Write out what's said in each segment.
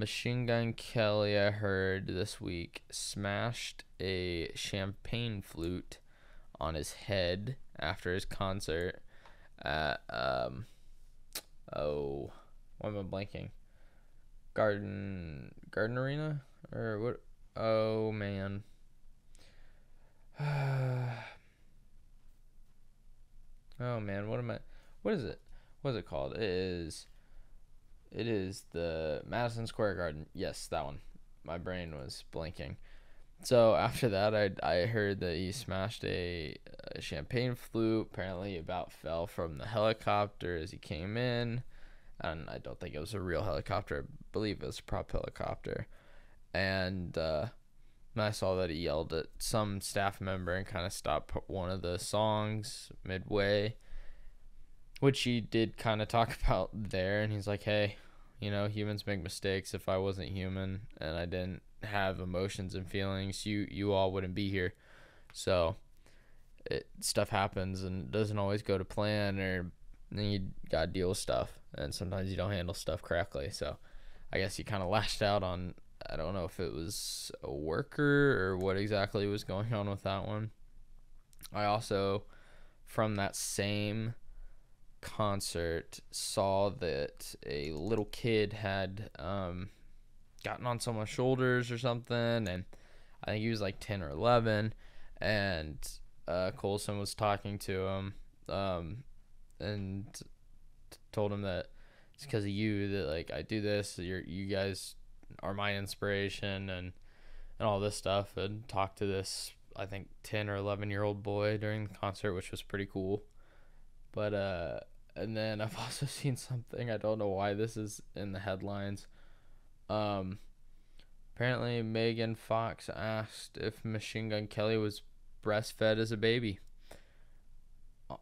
Machine Gun Kelly, I heard this week, smashed a champagne flute on his head after his concert at um oh why am I blanking? Garden Garden Arena or what? Oh man. oh man, what am I? What is it? What is it called? It is. It is the Madison Square Garden. Yes, that one. My brain was blinking. So after that, I I heard that he smashed a, a champagne flute. Apparently, about fell from the helicopter as he came in, and I don't think it was a real helicopter. I believe it was a prop helicopter, and uh, I saw that he yelled at some staff member and kind of stopped one of the songs midway, which he did kind of talk about there. And he's like, "Hey, you know, humans make mistakes. If I wasn't human and I didn't have emotions and feelings, you you all wouldn't be here. So it, stuff happens and doesn't always go to plan, or then you gotta deal with stuff, and sometimes you don't handle stuff correctly. So I guess he kind of lashed out on. I don't know if it was a worker or what exactly was going on with that one. I also, from that same concert, saw that a little kid had um, gotten on someone's shoulders or something, and I think he was like ten or eleven, and uh, Colson was talking to him, um, and told him that it's because of you that like I do this. You're you guys are my inspiration and and all this stuff, and talked to this I think ten or eleven year old boy during the concert, which was pretty cool. But uh, and then I've also seen something I don't know why this is in the headlines um, apparently, Megan Fox asked if Machine Gun Kelly was breastfed as a baby. Uh,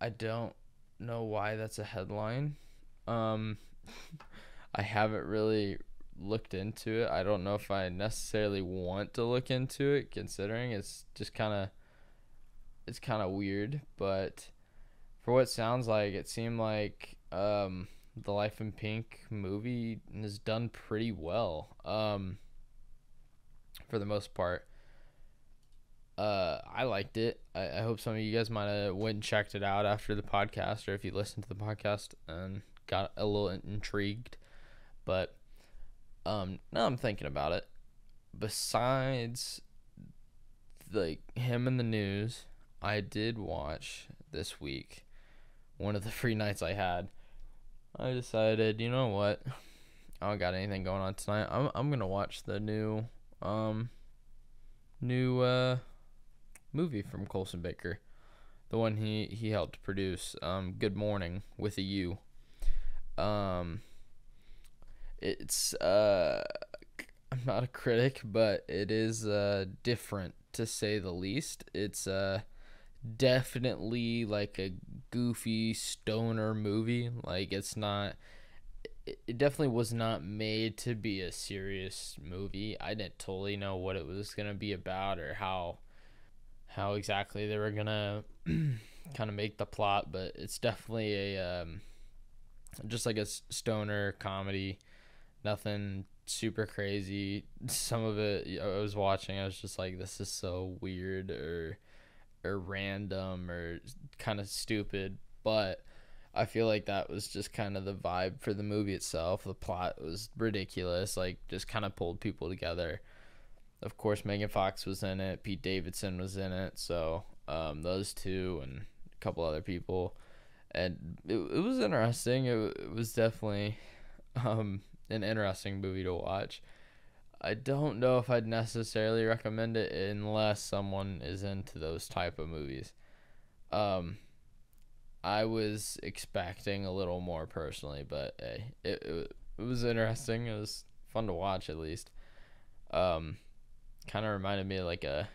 I don't know why that's a headline. Um, I haven't really looked into it. I don't know if I necessarily want to look into it, considering it's just kind of it's kind of weird. But for what sounds like, it seemed like um, the Life in Pink movie has done pretty well. Um, for the most part. Uh, I liked it. I, I hope some of you guys might have went and checked it out after the podcast, or if you listened to the podcast and got a little intrigued. But um, now I'm thinking about it. Besides, like him in the news, I did watch this week. One of the free nights I had I decided, you know what? I don't got anything going on tonight. I'm I'm gonna watch the new um new uh movie from Colson Baker. The one he, he helped produce, um, Good Morning with a U. Um it's uh I'm not a critic, but it is uh different to say the least. It's uh definitely like a goofy stoner movie. Like it's not it definitely was not made to be a serious movie. I didn't totally know what it was going to be about or how how exactly they were going to kind of make the plot, but it's definitely a um, just like a stoner comedy. Nothing super crazy. Some of it I was watching, I was just like this is so weird or or random or kind of stupid, but I feel like that was just kind of the vibe for the movie itself. The plot was ridiculous, like just kind of pulled people together. Of course, Megan Fox was in it, Pete Davidson was in it, so um, those two and a couple other people, and it, it was interesting. It, it was definitely um, an interesting movie to watch. I don't know if I'd necessarily recommend it unless someone is into those type of movies. Um, I was expecting a little more personally, but hey, it, it, it was interesting. It was fun to watch at least. Um, kind of reminded me of like a.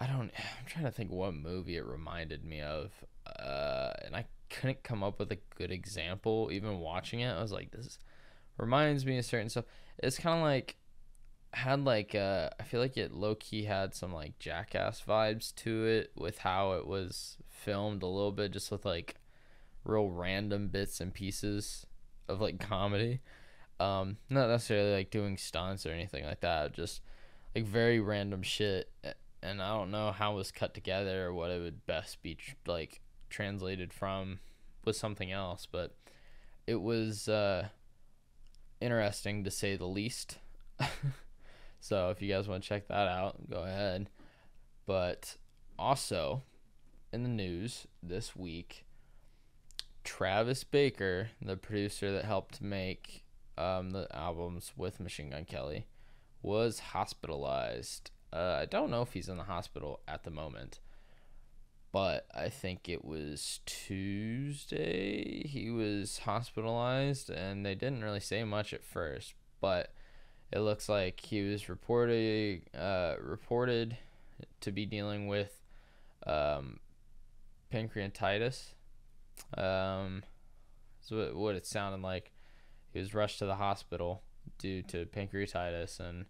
I don't. I'm trying to think what movie it reminded me of, uh, and I couldn't come up with a good example. Even watching it, I was like, this reminds me of certain stuff. It's kind of like had like uh I feel like it low key had some like jackass vibes to it with how it was filmed a little bit just with like real random bits and pieces of like comedy. Um, not necessarily like doing stunts or anything like that. Just like very random shit. And I don't know how it was cut together or what it would best be tr- like translated from with something else, but it was uh, interesting to say the least. so if you guys want to check that out, go ahead. But also in the news this week, Travis Baker, the producer that helped make um, the albums with Machine Gun Kelly, was hospitalized. Uh, I don't know if he's in the hospital at the moment, but I think it was Tuesday he was hospitalized, and they didn't really say much at first, but it looks like he was reported uh, reported to be dealing with um, pancreatitis. Um, so what it sounded like. He was rushed to the hospital due to pancreatitis and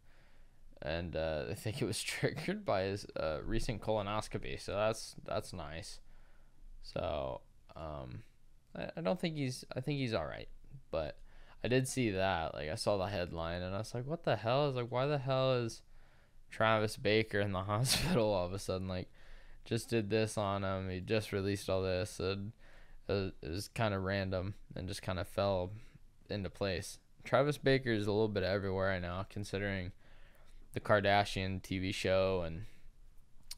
and uh, I think it was triggered by his uh, recent colonoscopy. So that's that's nice. So um, I, I don't think he's I think he's all right, but I did see that like I saw the headline and I was like, what the hell? Is like, why the hell is Travis Baker in the hospital all of a sudden? Like, just did this on him. He just released all this and it was kind of random and just kind of fell into place. Travis Baker is a little bit everywhere right now, considering the Kardashian TV show and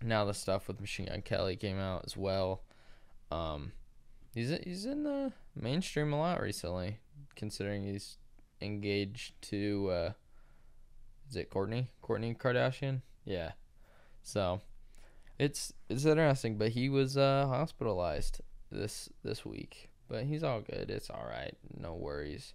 now the stuff with Machine Gun Kelly came out as well. Um, he's he's in the mainstream a lot recently, considering he's engaged to uh, is it Kourtney Kourtney Kardashian? Yeah. So it's it's interesting, but he was uh, hospitalized this this week, but he's all good. It's all right. No worries.